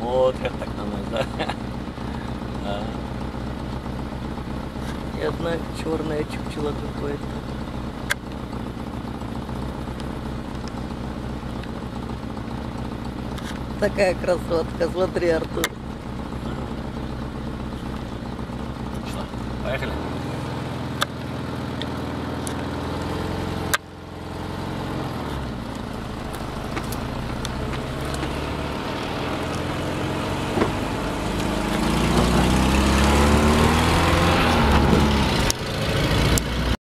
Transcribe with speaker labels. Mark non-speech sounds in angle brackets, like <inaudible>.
Speaker 1: смотрят так на нас, да? <laughs> да. И одна черная чучела какое-то. Такая красотка, смотри, Артур.
Speaker 2: Что, поехали?